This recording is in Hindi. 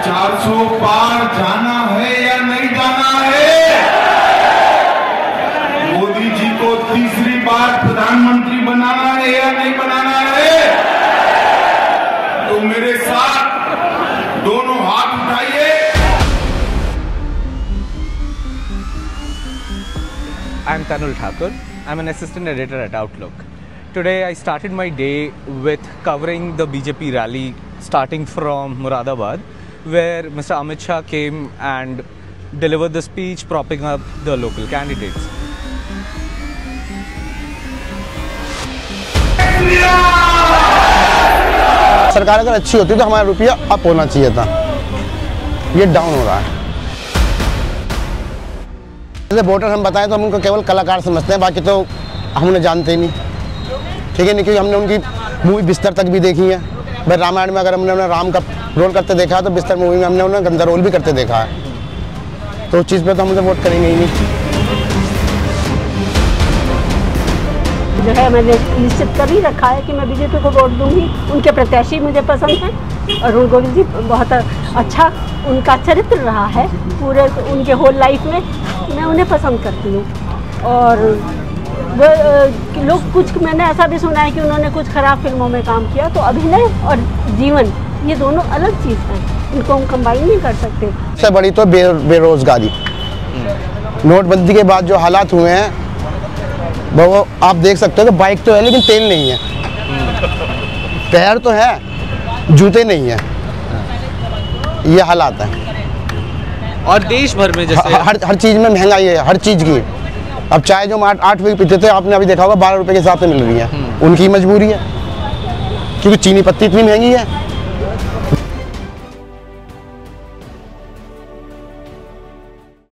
चार सौ पार जाना है या नहीं जाना है? मोदी जी को तीसरी बार प्रधानमंत्री बनाना है या नहीं बनाना है? तो मेरे साथ दोनों हाथ उठाइए। I am Tanul Thakur I am an assistant editor at Outlook today I started my day with covering the BJP rally starting from Moradabad where Mr. Amit Shah came and delivered the speech propping up the local candidates. सरकार अगर अच्छी होती तो हमारा रुपया अप होना चाहिए था ये डाउन हो रहा है जैसे वोटर हम बताएँ तो हम उनको केवल कलाकार समझते हैं, बाकी तो हम उन्हें जानते ही नहीं ठीक है, नहीं, क्योंकि हमने उनकी मूवी बिस्तर तक भी देखी है भाई रामायण में अगर हमने उन्हें राम का रोल करते देखा है तो बिस्तर मूवी में हमने उन्हें गंदा रोल भी करते देखा है। तो उस चीज़ पे तो हम उन्हें वोट करेंगे ही नहीं। जो है, मैंने निश्चित कर ही रखा है कि मैं बीजेपी को वोट दूँगी। उनके प्रत्याशी मुझे पसंद हैं अरुण गोविंद जी बहुत अच्छा उनका चरित्र रहा है पूरे उनके होल लाइफ में। मैं उन्हें पसंद करती हूँ। और वो लोग कुछ मैंने ऐसा भी सुना है कि उन्होंने कुछ खराब फ़िल्मों में काम किया तो अभिनय और जीवन ये दोनों अलग चीज़ हैं। इनको हम कंबाइन नहीं कर सकते। सबसे बड़ी तो बे, बेरोजगारी। नोटबंदी के बाद जो हालात हुए हैं वो वो आप देख सकते हो कि बाइक तो है लेकिन तेल नहीं है। पैर तो है जूते नहीं है। ये हालात है। और देश भर में जैसे हर हर चीज़ में महँगाई है हर चीज़ की। अब चाय जो हम आठ आठ रुपये पीते थे आपने अभी देखा होगा बारह रुपये के हिसाब से मिल रही है। उनकी मजबूरी है क्योंकि चीनी पत्ती इतनी महँगी है।